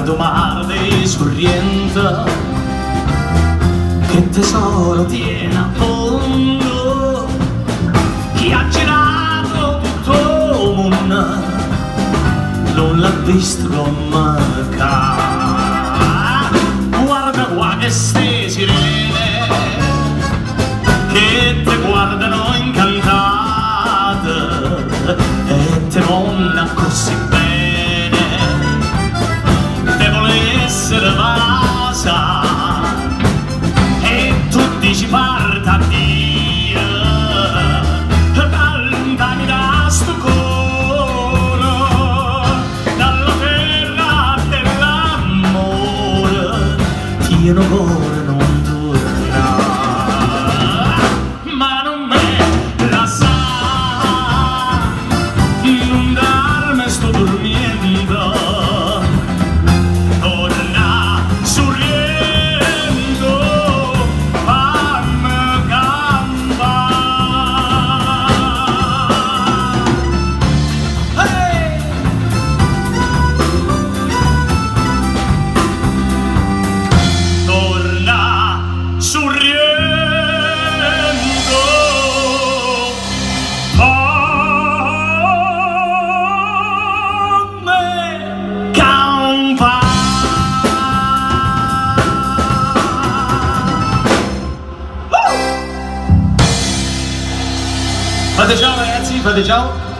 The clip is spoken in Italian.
guardo male sorriente che tesoro tiene a fondo. Chi ha girato tutto il mondo non l'ha visto come guarda qua che ste sirene che te guardano incantate e te vogliono così vasa e tu dici parta Dio allontanami da sto cuore dalla terra dell'amore. Ti non Fate ciao ragazzi, fate ciao.